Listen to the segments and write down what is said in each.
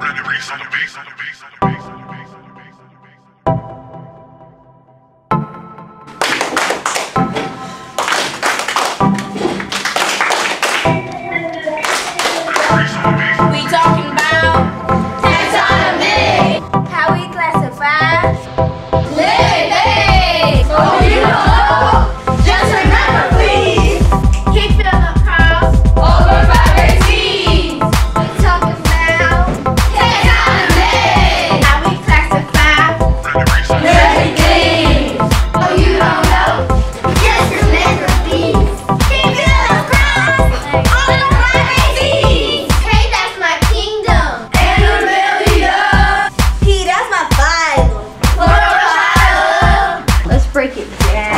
Ready, reason, reason, reason, reason, reason, reason.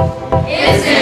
is it?